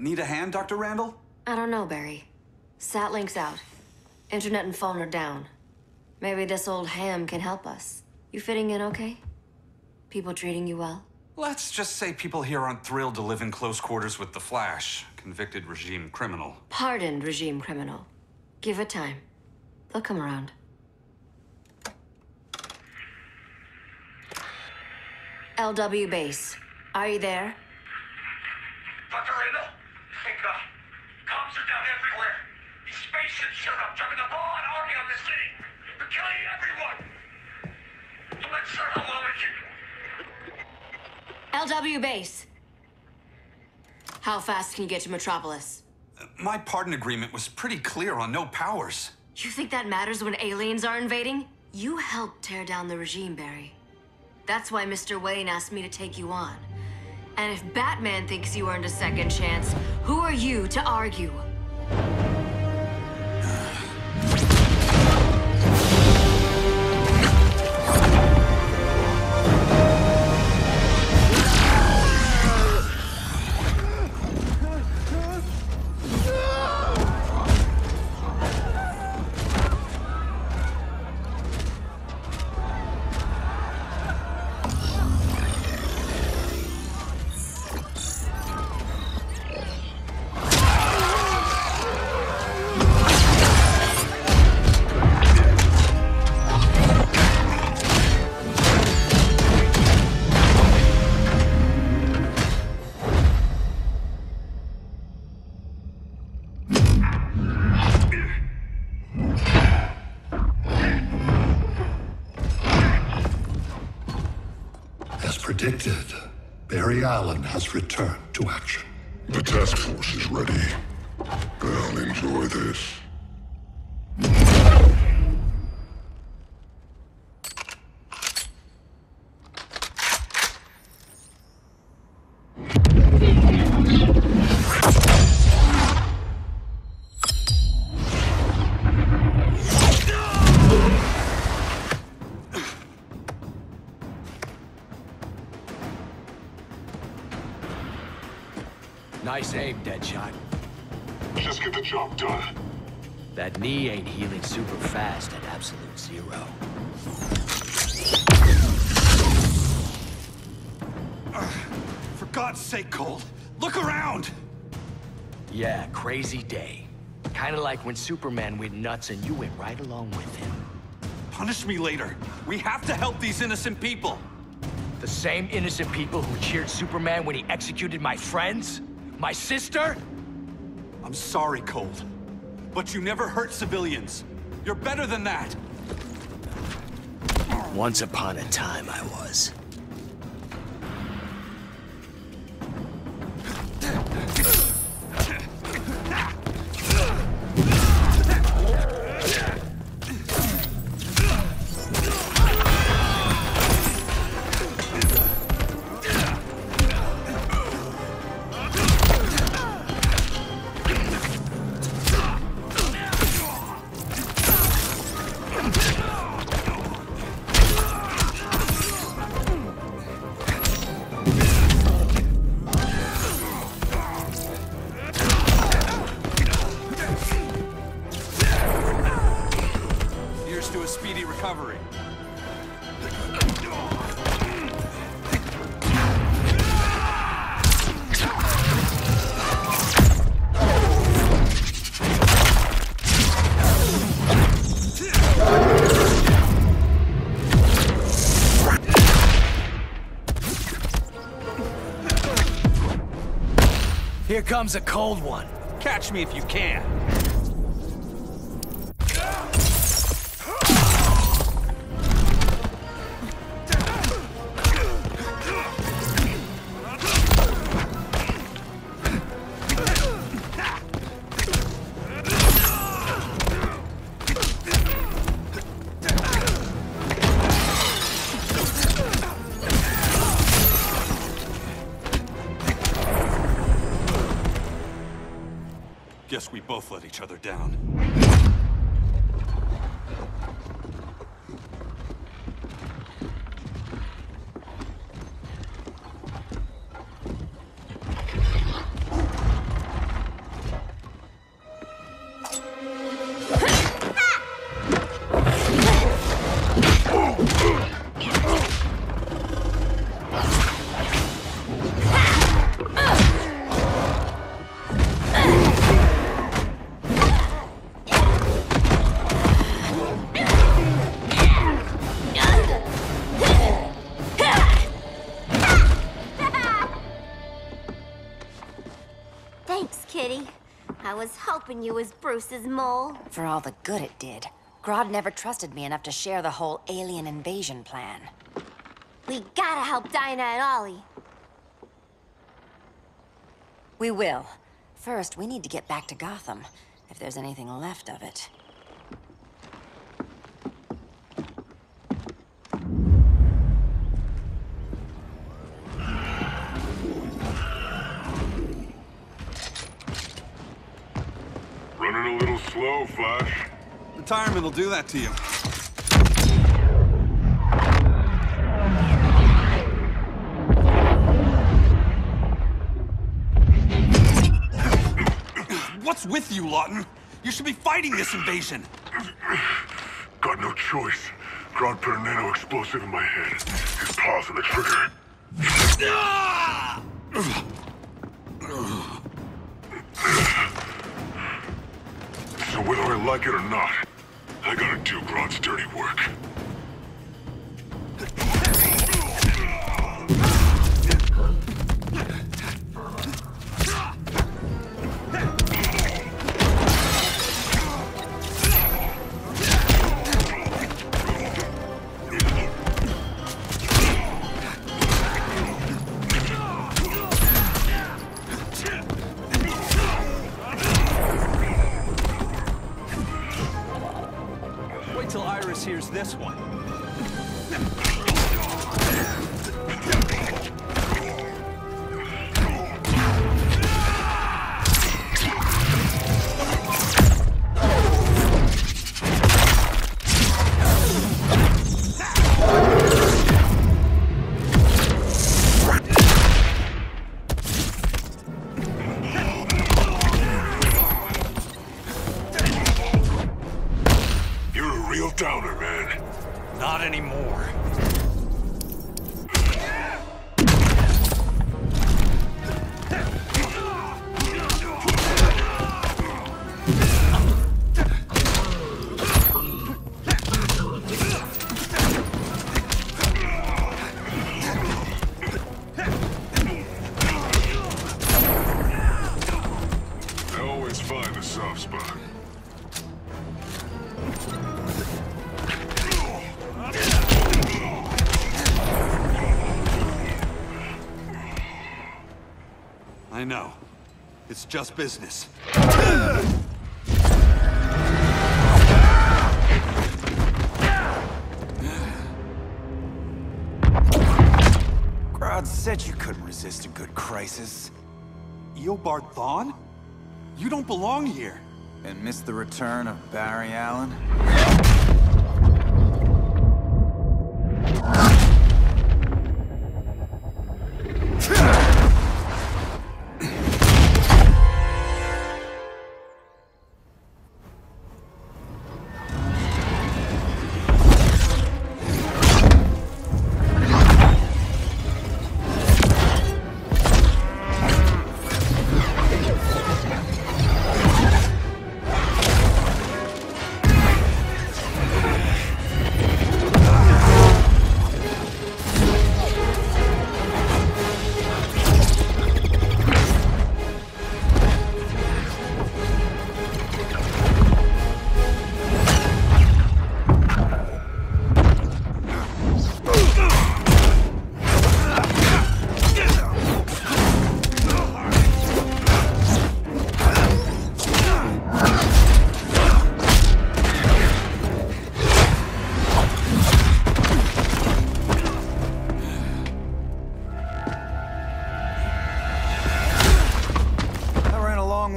Need a hand, Dr. Randall? I don't know, Barry. Satlink's out. Internet and phone are down. Maybe this old ham can help us. You fitting in okay? People treating you well? Let's just say people here aren't thrilled to live in close quarters with the Flash, convicted regime criminal. Pardoned regime criminal. Give it time. They'll come around. LW base. Are you there? Dr. Randall? Thank God. Cops are down everywhere. These spaceships showed up, driving the ball and army on this city. They're killing everyone. So let's start a mission. LW base. How fast can you get to Metropolis? My pardon agreement was pretty clear on no powers. You think that matters when aliens are invading? You helped tear down the regime, Barry. That's why Mr. Wayne asked me to take you on. And if Batman thinks you earned a second chance, who are you to argue? Has returned to action. The task force is ready. I'll enjoy this. Aim, Deadshot. Just get the job done. That knee ain't healing super fast at absolute zero. For God's sake, Cold, look around! Yeah, crazy day. Kinda like when Superman went nuts and you went right along with him. Punish me later. We have to help these innocent people. The same innocent people who cheered Superman when he executed my friends? My sister? I'm sorry, Cold. But you never hurt civilians. You're better than that. Once upon a time I was. Here comes a cold one. Catch me if you can. Both let each other down. You was Bruce's mole. For all the good it did. Grodd never trusted me enough to share the whole alien invasion plan. We gotta help Dinah and Ollie. We will. First, we need to get back to Gotham, if there's anything left of it. Running a little slow, Flash. Retirement will do that to you. What's with you, Lawton? You should be fighting this invasion. Got no choice. Grodd put a nano explosive in my head. His paws on the trigger. So whether I like it or not, I gotta do Grodd's dirty work. I know. It's just business. Grodd said you couldn't resist a good crisis. Eobard Thawne? You don't belong here. And miss the return of Barry Allen?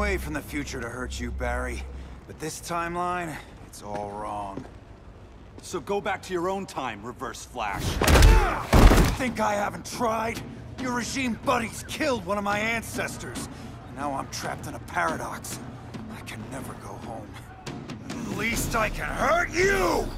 Way from the future to hurt you, Barry. But this timeline, it's all wrong. So go back to your own time, Reverse Flash. You Think I haven't tried? Your regime buddies killed one of my ancestors. And now I'm trapped in a paradox. I can never go home. At least I can hurt you!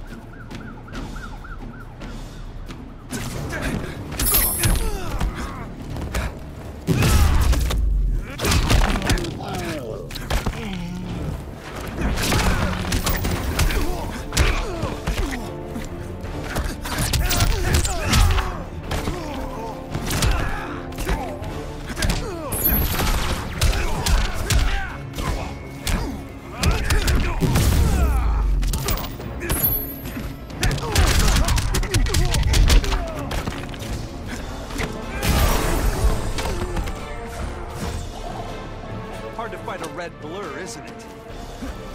Hard to fight a red blur, isn't it?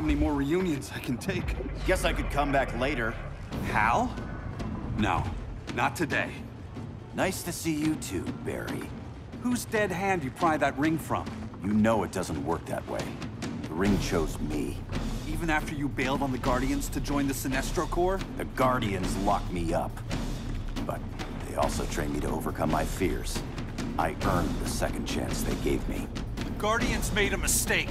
How many more reunions I can take. Guess I could come back later. Hal? No, not today. Nice to see you too, Barry. Whose dead hand you pry that ring from? You know it doesn't work that way. The ring chose me. Even after you bailed on the Guardians to join the Sinestro Corps? The Guardians locked me up. But they also trained me to overcome my fears. I earned the second chance they gave me. The Guardians made a mistake.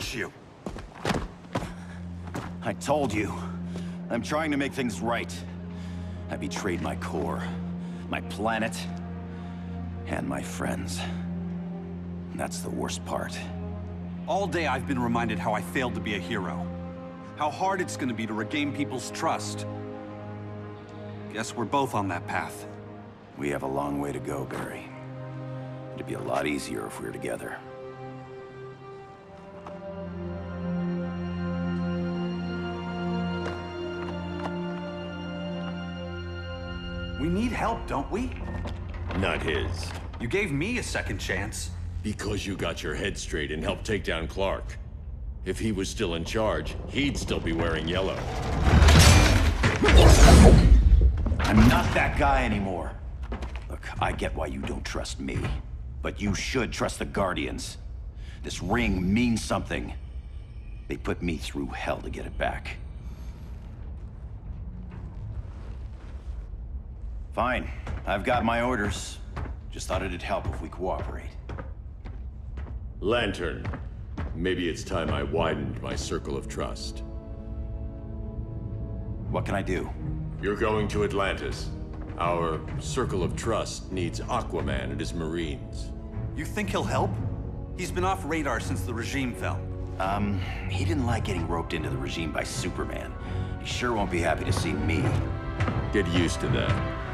weren't you? I told you. I'm trying to make things right. I betrayed my Corps, my planet, and my friends. That's the worst part. All day I've been reminded how I failed to be a hero. How hard it's gonna be to regain people's trust. Guess we're both on that path. We have a long way to go, Barry. It'd be a lot easier if we were together. Need help, don't we? Not his. You gave me a second chance. Because you got your head straight and helped take down Clark. If he was still in charge, he'd still be wearing yellow. I'm not that guy anymore. Look, I get why you don't trust me. But you should trust the Guardians. This ring means something. They put me through hell to get it back. Fine. I've got my orders. Just thought it'd help if we cooperate. Lantern. Maybe it's time I widened my circle of trust. What can I do? You're going to Atlantis. Our circle of trust needs Aquaman and his Marines. You think he'll help? He's been off radar since the regime fell. Um, he didn't like getting roped into the regime by Superman. He sure won't be happy to see me. Get used to that.